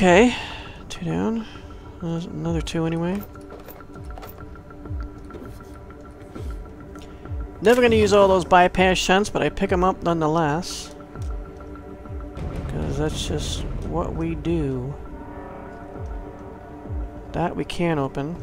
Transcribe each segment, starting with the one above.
Okay, two down. There's another two anyway. Never gonna use all those bypass shunts, but I pick them up nonetheless. Because that's just what we do. That we can open.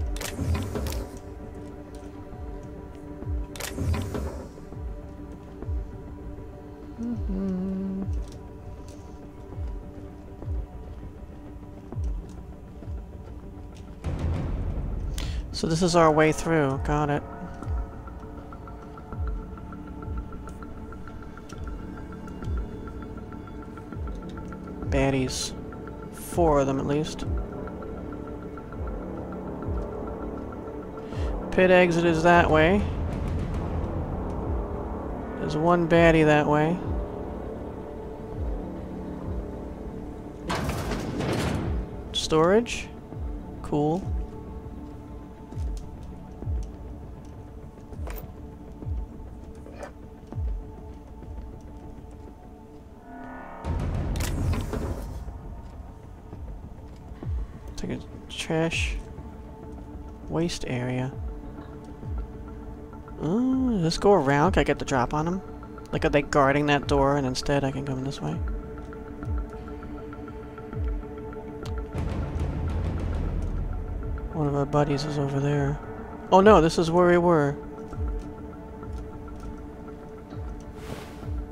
So this is our way through. Got it. Baddies. Four of them at least. Pit exit is that way. There's one baddie that way. Storage. Cool. Trash waste area. Oh, does this go around? Can I get the drop on them? Like, are they guarding that door and instead I can come this way? One of our buddies is over there. Oh no, this is where we were.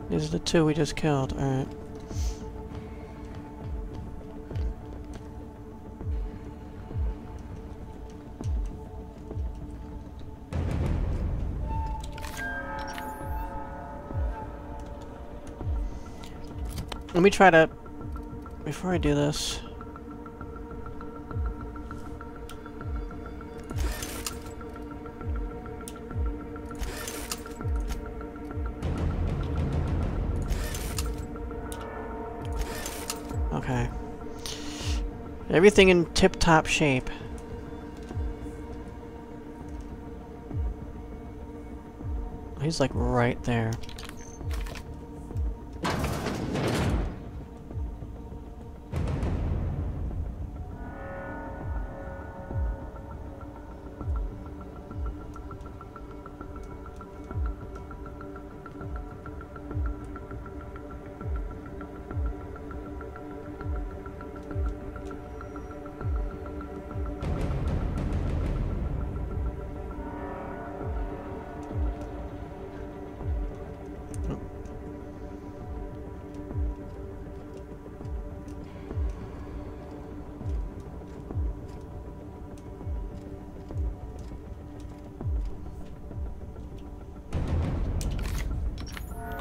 These are the two we just killed. Alright. Me try to... Before I do this... Okay. Everything in tip-top shape. He's like right there.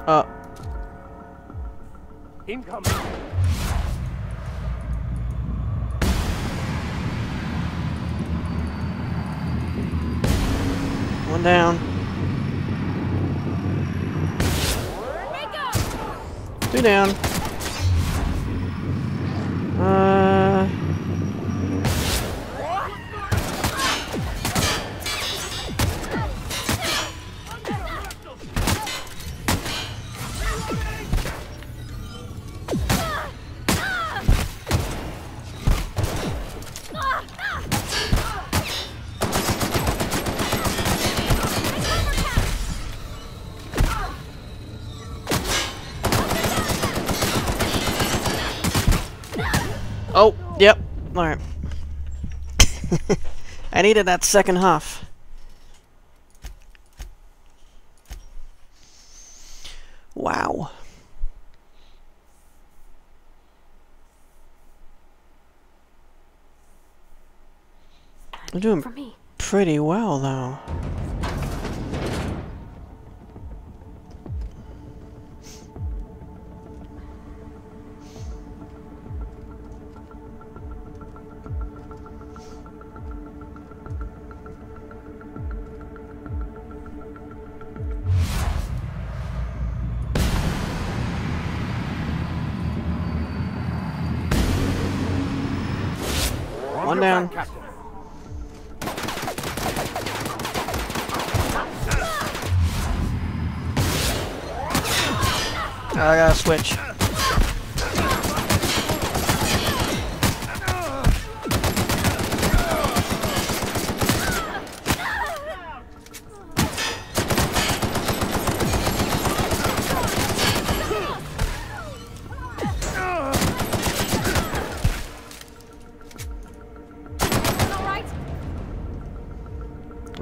Uh, Incoming. one down. Two down. Needed that second half. Wow. I'm doing For me. pretty well, though.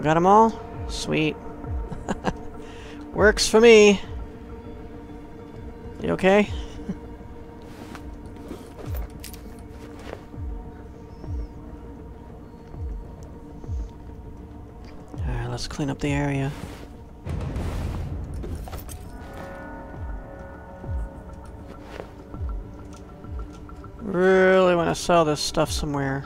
We got them all? Sweet. Works for me. You okay? Alright, let's clean up the area. Really want to sell this stuff somewhere.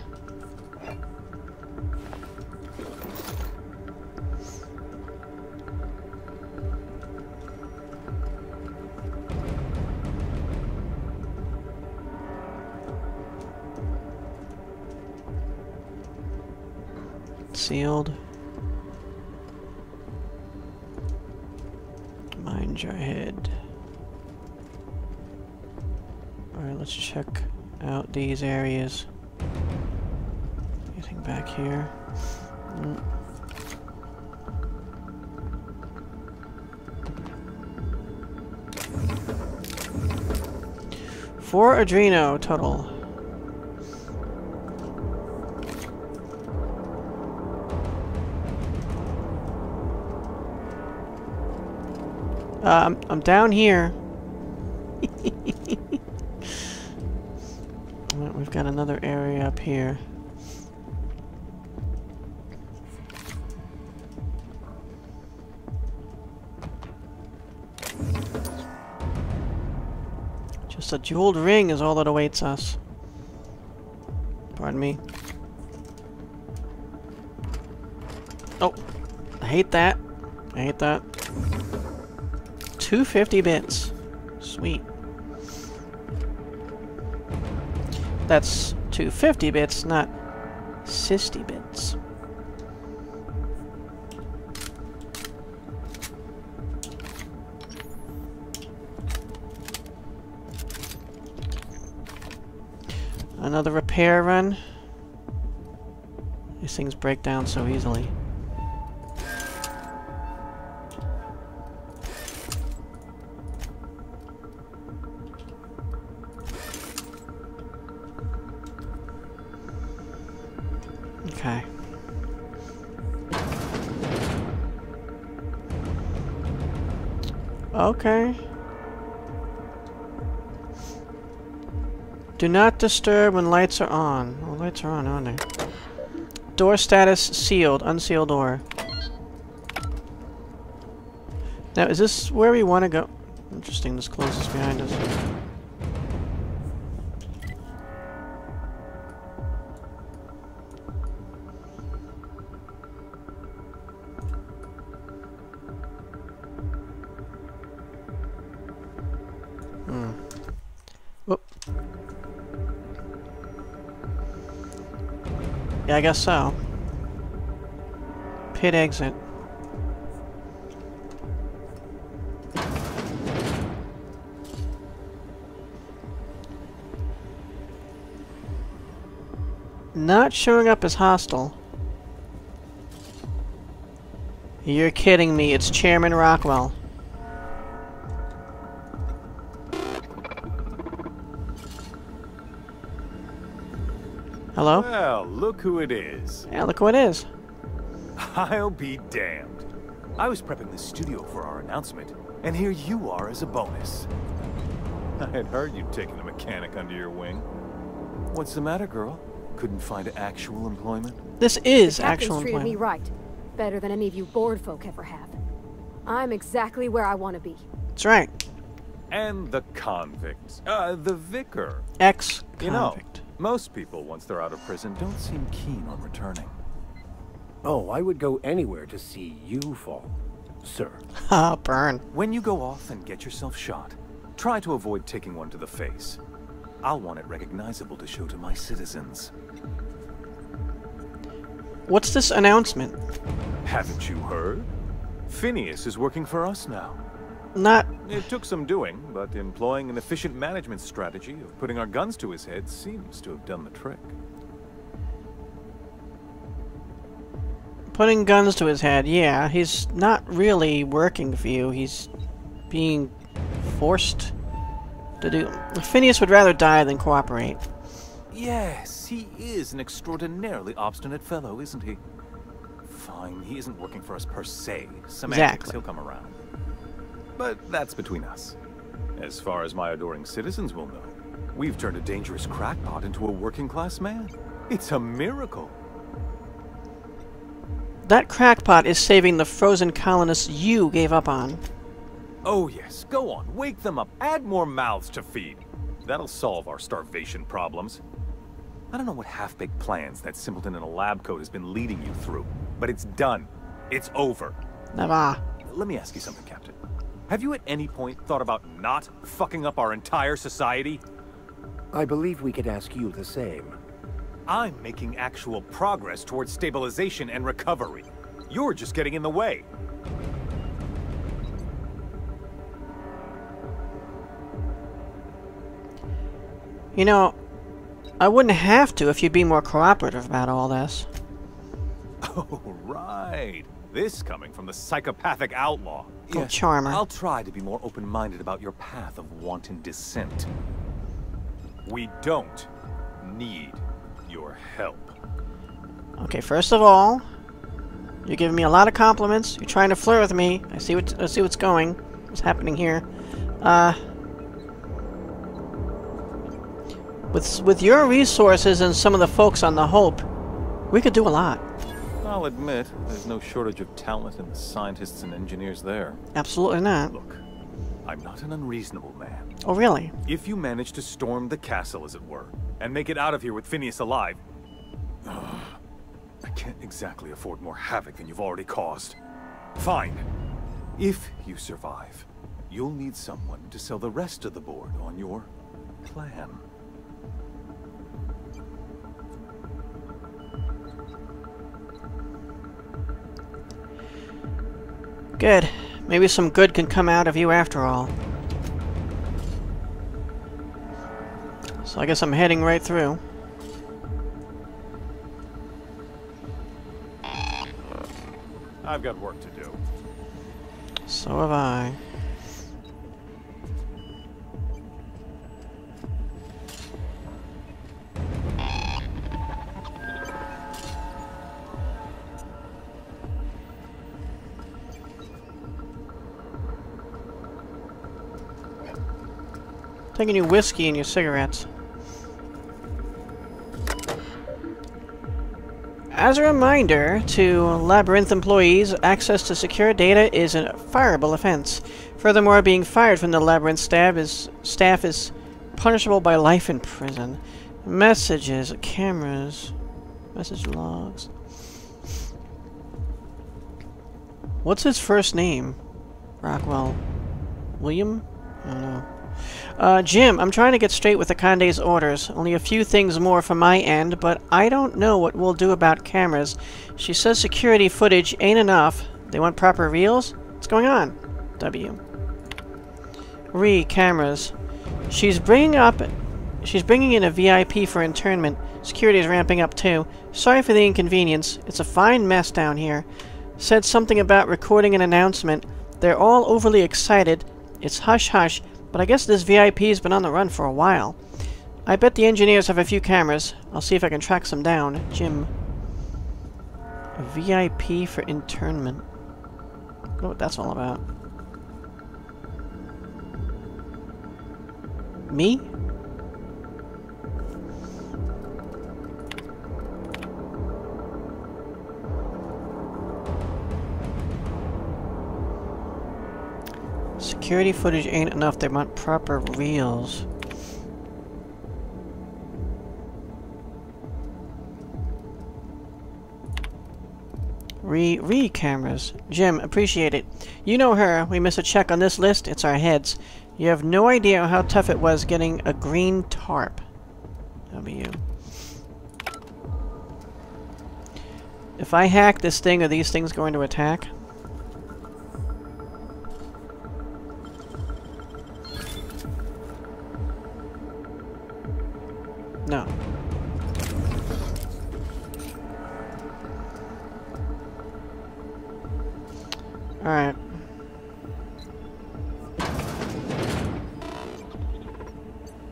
Mind your head. Alright, let's check out these areas. Anything back here? Mm. Four Adreno total. Uh, I'm, I'm down here. We've got another area up here. Just a jeweled ring is all that awaits us. Pardon me. Oh, I hate that. I hate that. 250 bits. Sweet. That's 250 bits, not 60 bits. Another repair run. These things break down so easily. Do not disturb when lights are on. Well, lights are on, aren't they? Door status sealed. Unsealed door. Now, is this where we want to go? Interesting, this closes behind us. Yeah, I guess so. Pit exit. Not showing up as hostile. You're kidding me, it's Chairman Rockwell. Look who it is. Yeah, look who it is. I'll be damned. I was prepping the studio for our announcement, and here you are as a bonus. I had heard you'd taken a mechanic under your wing. What's the matter, girl? Couldn't find actual employment? This is Captain's actual treated me right. Better than any of you board folk ever have. I'm exactly where I want to be. That's right. And the convict. Uh, the vicar. Ex-convict. You know, most people, once they're out of prison, don't seem keen on returning. Oh, I would go anywhere to see you fall, sir. Ah, burn. When you go off and get yourself shot, try to avoid taking one to the face. I'll want it recognizable to show to my citizens. What's this announcement? Haven't you heard? Phineas is working for us now. Not... It took some doing, but employing an efficient management strategy of putting our guns to his head seems to have done the trick. Putting guns to his head, yeah. He's not really working for you. He's being forced to do... Phineas would rather die than cooperate. Yes, he is an extraordinarily obstinate fellow, isn't he? Fine, he isn't working for us per se. Semantics, Exactly. he'll come around. But that's between us. As far as my adoring citizens will know, we've turned a dangerous crackpot into a working class man. It's a miracle. That crackpot is saving the frozen colonists you gave up on. Oh yes, go on, wake them up, add more mouths to feed. That'll solve our starvation problems. I don't know what half-baked plans that simpleton in a lab coat has been leading you through, but it's done. It's over. Never. Let me ask you something, Captain. Have you at any point thought about not fucking up our entire society? I believe we could ask you the same. I'm making actual progress towards stabilization and recovery. You're just getting in the way. You know, I wouldn't have to if you'd be more cooperative about all this. Oh, right. This coming from the psychopathic outlaw. Oh, charmer. I'll try to be more open-minded about your path of wanton dissent. We don't need your help. Okay, first of all, you're giving me a lot of compliments. You're trying to flirt with me. I see what I see what's going. What's happening here? Uh, with with your resources and some of the folks on the Hope, we could do a lot. I'll admit, there's no shortage of talent in the scientists and engineers there. Absolutely not. Look, I'm not an unreasonable man. Oh, really? If you manage to storm the castle, as it were, and make it out of here with Phineas alive, I can't exactly afford more havoc than you've already caused. Fine. If you survive, you'll need someone to sell the rest of the board on your plan. Good. Maybe some good can come out of you after all. So I guess I'm heading right through. I've got work to do. So have I. Taking your whiskey and your cigarettes. As a reminder to Labyrinth employees, access to secure data is a fireable offense. Furthermore, being fired from the Labyrinth staff is, staff is punishable by life in prison. Messages, cameras, message logs. What's his first name? Rockwell. William? I don't know. Uh, Jim, I'm trying to get straight with the Conde's orders. Only a few things more from my end, but I don't know what we'll do about cameras. She says security footage ain't enough. They want proper reels? What's going on? W. Re, cameras. She's bringing up... She's bringing in a VIP for internment. Security is ramping up too. Sorry for the inconvenience. It's a fine mess down here. Said something about recording an announcement. They're all overly excited. It's hush-hush, but I guess this VIP's been on the run for a while. I bet the engineers have a few cameras. I'll see if I can track some down. Jim. A VIP for internment. I wonder what that's all about. Me? Security footage ain't enough. They want proper reels. Re re cameras. Jim, appreciate it. You know her. We miss a check on this list. It's our heads. You have no idea how tough it was getting a green tarp. W. If I hack this thing, are these things going to attack? Alright.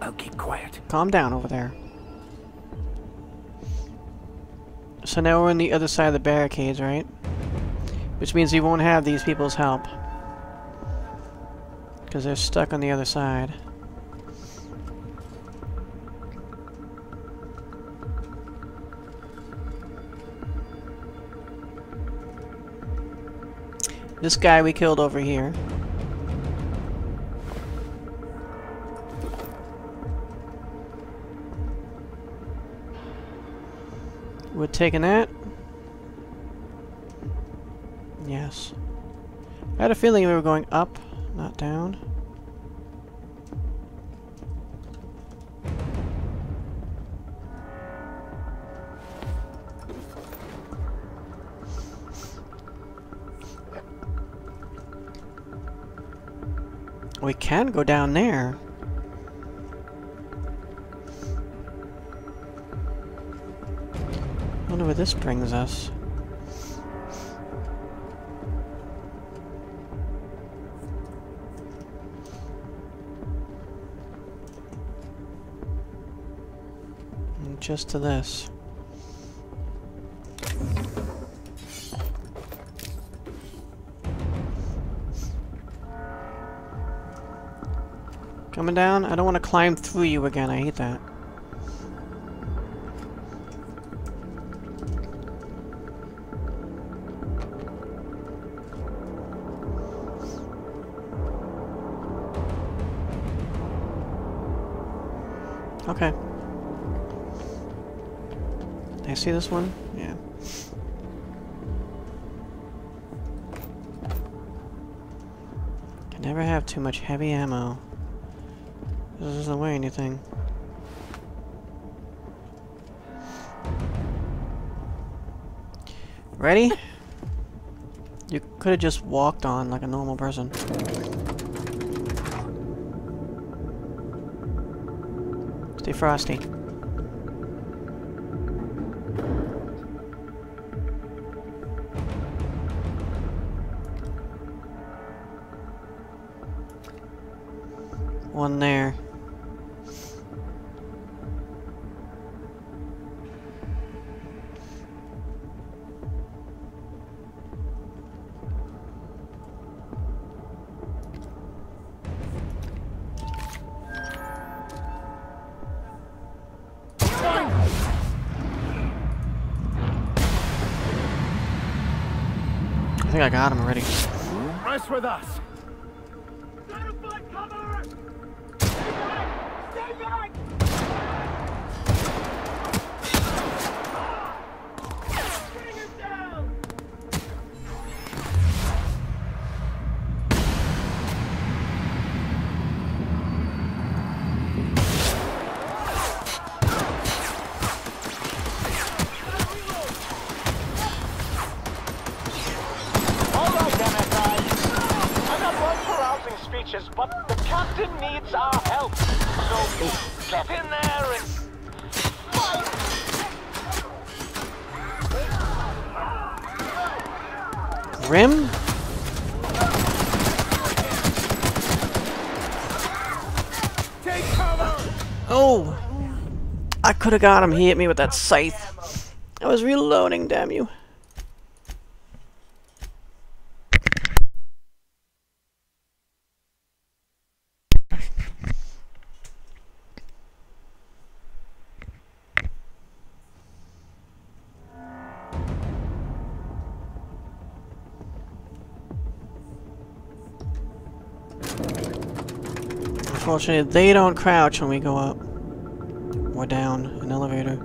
I'll keep quiet. Calm down over there. So now we're on the other side of the barricades, right? Which means we won't have these people's help. Because they're stuck on the other side. This guy we killed over here. We're taking that. Yes. I had a feeling we were going up, not down. We can go down there. I wonder where this brings us. Just to this. Coming down? I don't want to climb through you again. I hate that. Okay. I see this one? Yeah. Can never have too much heavy ammo. This doesn't weigh anything. Ready? You could have just walked on like a normal person. Stay frosty. One there. Think I got him already. Rest with us. Cover! Oh! I could have got him. He hit me with that scythe. I was reloading, damn you. Unfortunately, they don't crouch when we go up. Or down an elevator.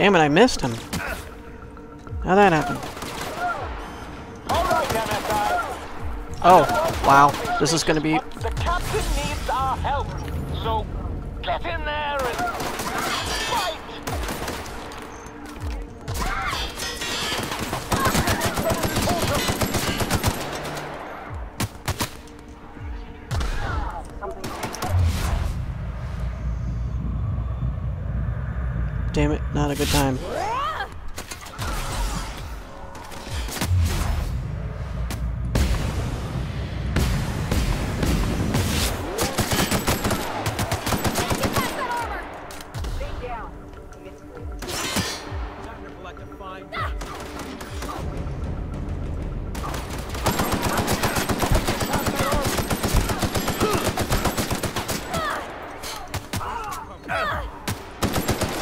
Damn it, I missed him. How'd that happen? Oh, wow. This is gonna be... The captain needs our help. So get in there and not a good time.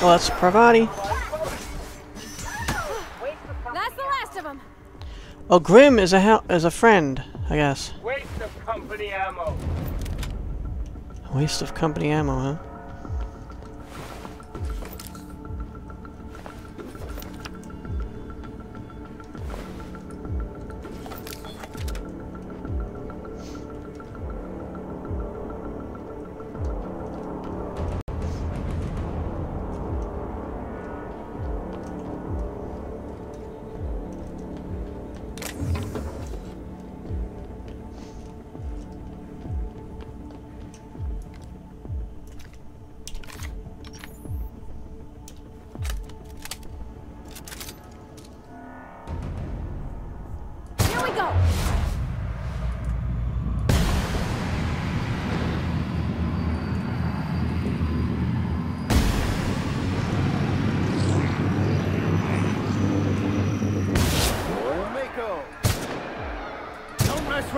Well, that's Parvati. That's the last of them. Oh, Grim is a hel- is a friend, I guess. Waste of company ammo. Waste of company ammo, huh?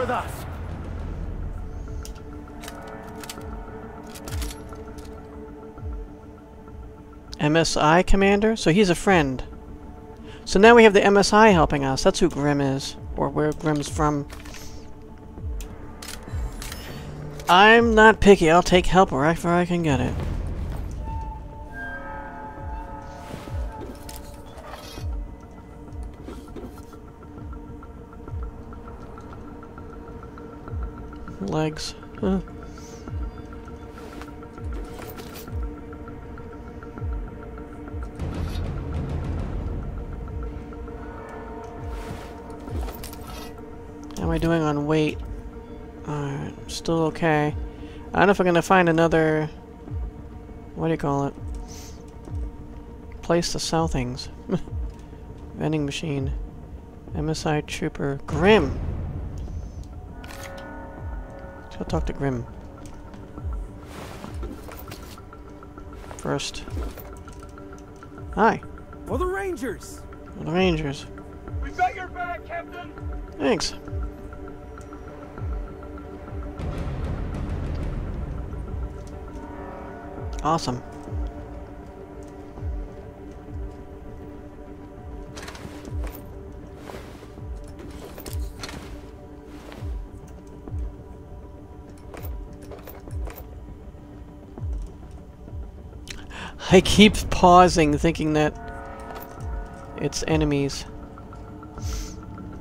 With us! MSI commander? So he's a friend. So now we have the MSI helping us. That's who Grim is. Or where Grim's from. I'm not picky. I'll take help wherever I can get it. Legs. Huh. How am I doing on weight? Alright, still okay. I don't know if I'm gonna find another... What do you call it? Place to sell things. Vending machine. MSI Trooper. Grim! Let's go talk to Grim. First. Hi. For the Rangers! The Rangers. We got your back, Captain. Thanks. Awesome. I keep pausing thinking that it's enemies.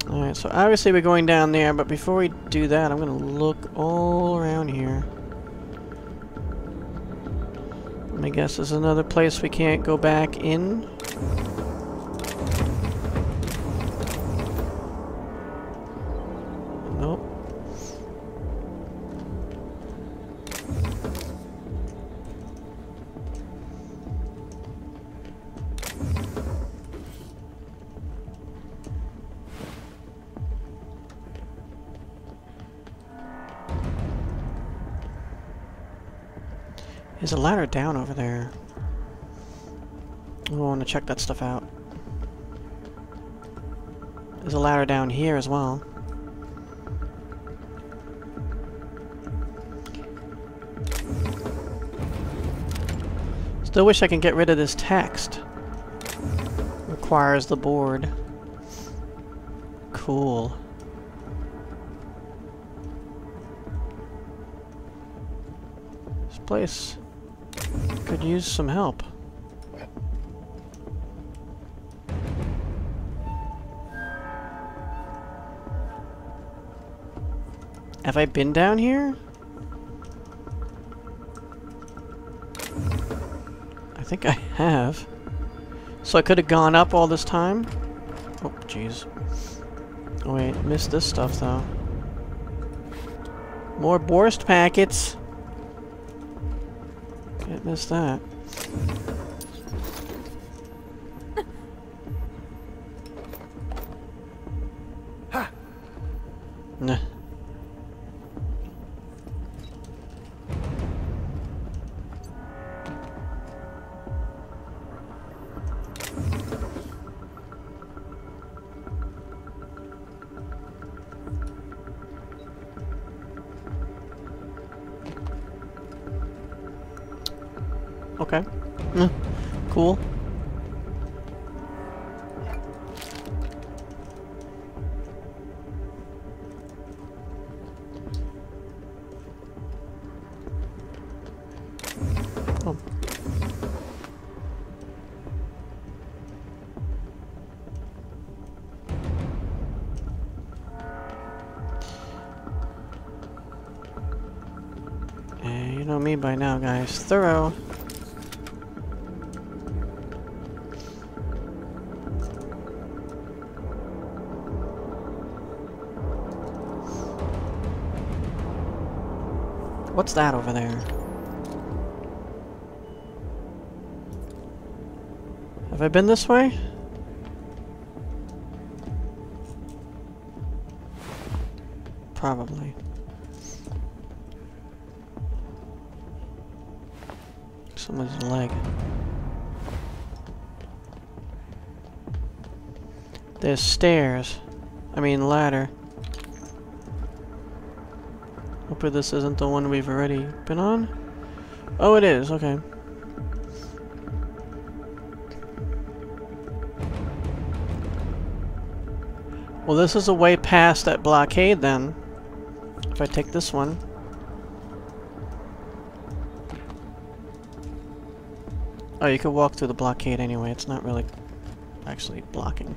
Alright, so obviously we're going down there, but before we do that, I'm gonna look all around here. I guess there's another place we can't go back in. There's a ladder down over there. I want to check that stuff out. There's a ladder down here as well. Still wish I can get rid of this text. Requires the board. Cool. This place could use some help. Have I been down here? I think I have. So I could have gone up all this time? Oh, jeez. Oh, wait, missed this stuff though. More Borst packets! Can't miss that. Okay. Cool. Oh. Eh, you know me by now, guys. Thorough. What's that over there? Have I been this way? Probably. Someone's leg. There's stairs. I mean ladder. Hopefully this isn't the one we've already been on. Oh, it is. Okay. Well, this is a way past that blockade then. If I take this one. Oh, you could walk through the blockade anyway. It's not really actually blocking.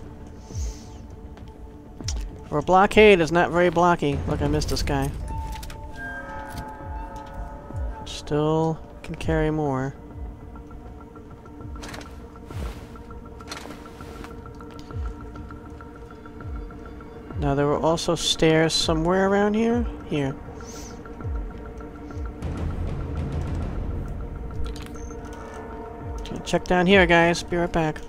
For a blockade, it's not very blocky. Look, I missed this guy. Still can carry more. Now there were also stairs somewhere around here. Here. Check down here, guys. Be right back.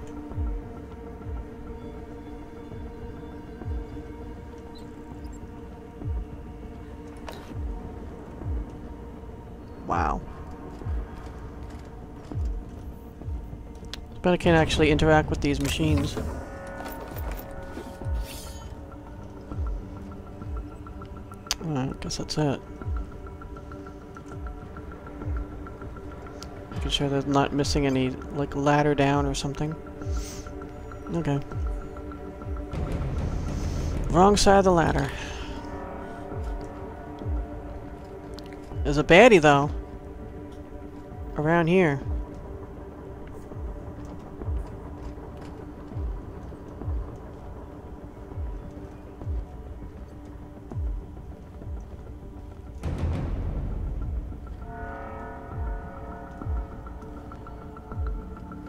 But I can't actually interact with these machines. Alright, I guess that's it. Making sure they're not missing any, like, ladder down or something. Okay. Wrong side of the ladder. There's a baddie, though. Around here.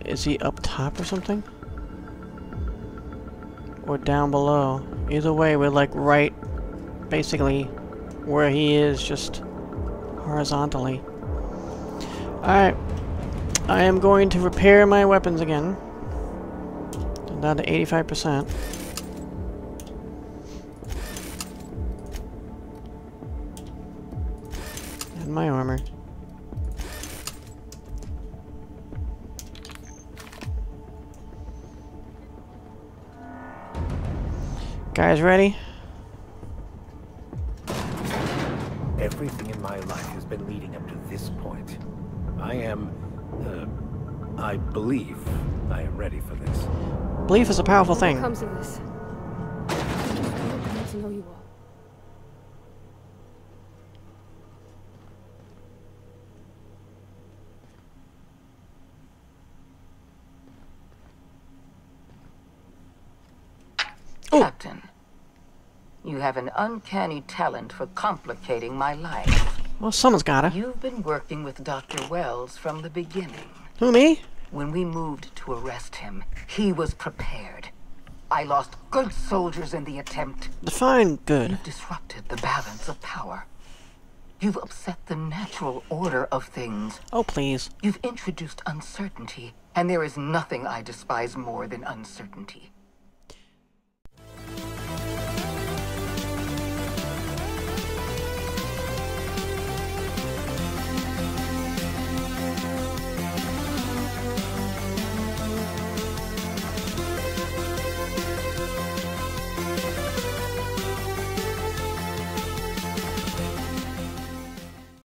Is he up top or something? Or down below? Either way, we're like right, basically, where he is, just horizontally. Alright. I am going to repair my weapons again. Down to 85%. Guys ready? Everything in my life has been leading up to this point. I am, uh, I believe I am ready for this. Belief is a powerful What thing. comes of this? To know you all. Oh. Captain, You have an uncanny talent for complicating my life. Well, someone's gotta. You've been working with Dr. Welles from the beginning. Who, me? When we moved to arrest him, he was prepared. I lost good soldiers in the attempt. Define good. You've disrupted the balance of power. You've upset the natural order of things. Oh, please. You've introduced uncertainty, and there is nothing I despise more than uncertainty.